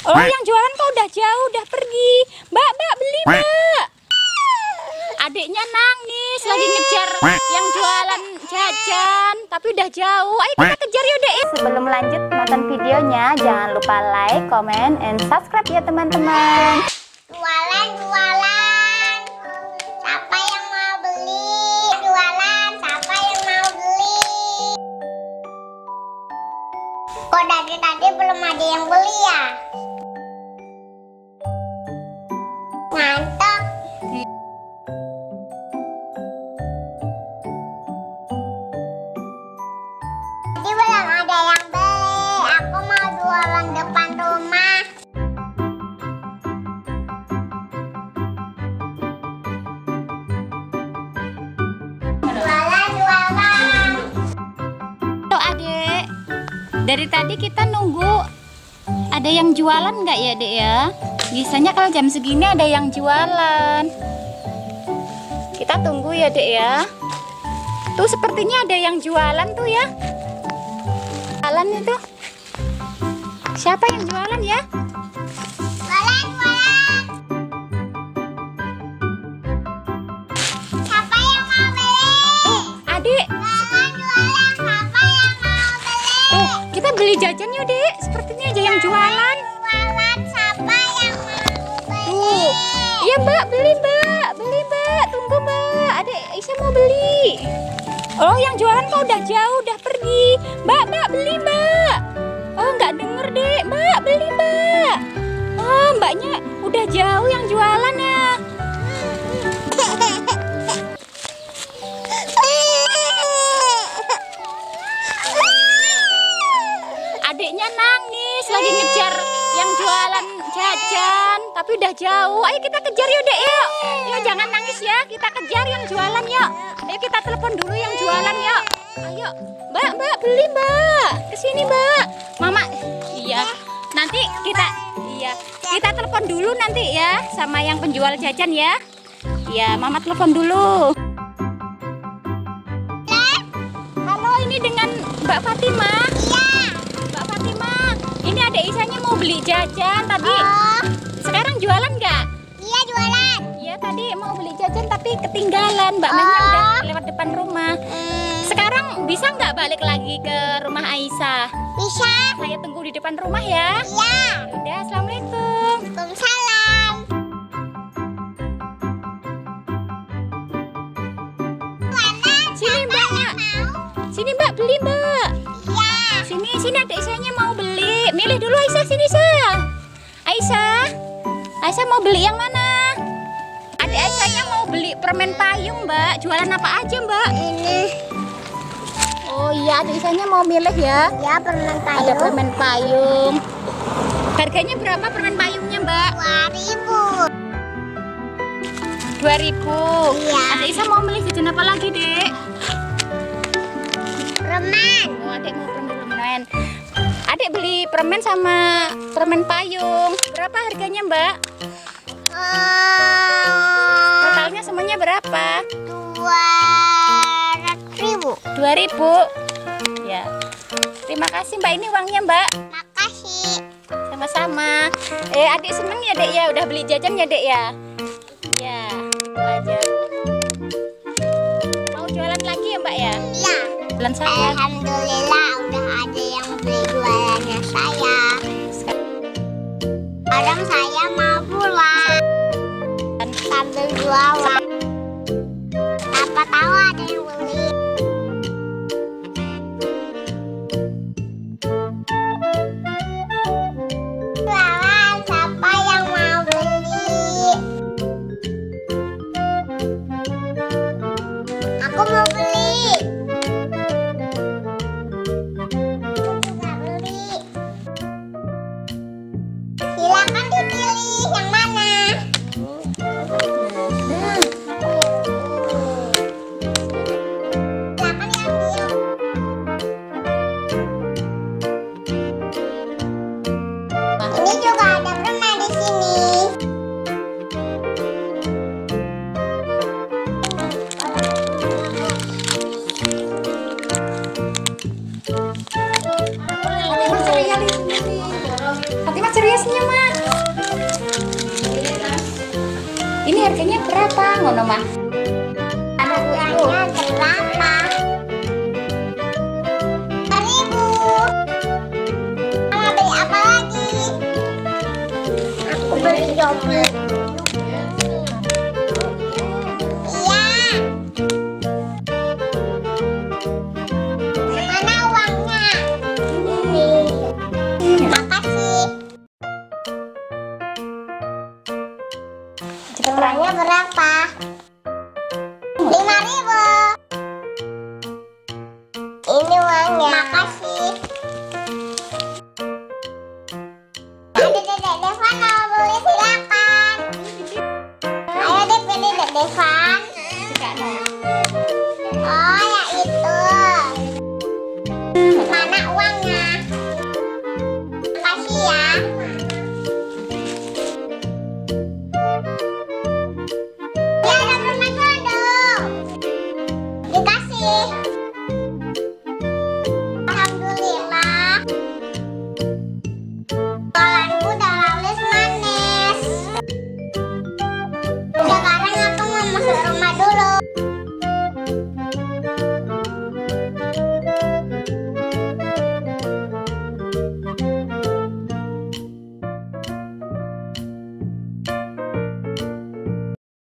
Oh, yang jualan kok udah jauh, udah pergi. Mbak, mbak, beli, mbak. Adiknya nangis, lagi ngejar yang jualan jajan, tapi udah jauh. Ayo kita kejar yuk, Dek. Sebelum lanjut nonton videonya, jangan lupa like, comment, and subscribe ya, teman-teman. Jualan, jualan. Siapa yang mau beli? Jualan, siapa yang mau beli? Kok dari tadi belum ada yang beli ya? Dari tadi kita nunggu ada yang jualan nggak ya, Dek ya? Biasanya kalau jam segini ada yang jualan. Kita tunggu ya, Dek ya. Tuh sepertinya ada yang jualan tuh ya. Jualan itu. Siapa yang jualan ya? Jualan, jualan. Siapa yang mau beli? Adik, Jualan, jualan. Siapa yang mau beli? tuh kita beli jajan yuk, Dek. Sepertinya ada yang jualan. Jualan, siapa yang mau beli? Tuh. Iya, Mbak, beli, Mbak. Beli, Mbak. Tunggu, Mbak. Adik Aisyah mau beli. Oh, yang jualan kok udah jauh, udah pergi. Mbak, Mbak, beli, Mbak. Oh, nggak denger, Dek. Mbak, beli, Mbak. Oh, Mbaknya udah jauh yang jualan ya. Udah jauh. Ayo kita kejar yuk, Dek, yuk. Yuk, jangan nangis ya. Kita kejar yang jualan, yuk. Ayo kita telepon dulu yang jualan, yuk. Ayo, Mbak, Mbak, beli, Mbak. Ke sini, Mbak. Mama, iya. Nanti kita, iya. Kita telepon dulu nanti ya sama yang penjual jajan ya. Iya, Mama telepon dulu. Halo, ini dengan Mbak Fatima. Iya. Mbak Fatima, ini ada Isanya mau beli jajan tadi. Oh, Jualan nggak? iya jualan. Iya tadi mau beli jajan tapi ketinggalan. Mbak Oh. udah lewat depan rumah. Hmm, Sekarang bisa nggak balik lagi ke rumah Aisyah? bisa? Saya tunggu di depan rumah ya. Iya. Udah, assalamualaikum. Waalaikumsalam. Sini Mbak. mau? Sini Mbak beli Mbak. Iya. Sini sini ada Aisyahnya mau beli. Milih dulu Aisyah. Aisyah. Aisyah mau beli yang mana? Adik Aisyahnya mau beli permen payung Mbak. Jualan apa aja Mbak? Ini. Oh iya, adik Isanya mau milih ya. Ya permen Ada payung. permen payung. Harganya berapa permen payungnya, Mbak? 2000. 2000. Iya. Adik Isa mau milih jajan apa lagi, Dek? Permen. Oh, Adik mau permen permen. Adik beli permen sama permen payung. Berapa harganya, Mbak? Eh, Totalnya semuanya berapa? 200.000. 2000. Ya. Terima kasih, Mbak. Ini uangnya, Mbak. Makasih. Sama-sama. Eh, adik seneng ya, Dek ya? Udah beli jajan ya, Dek ya? Ya, itu aja. Mau jualan lagi ya, Mbak ya? Iya. Jualan saya. Alhamdulillah Siapa tahu ada 关我了吗？Uangnya berapa? Lima ribu. Ini uangnya. Makasih. Ada dedek Devan mau beli silakan. Ayo deh pilih dedek Devan. Oh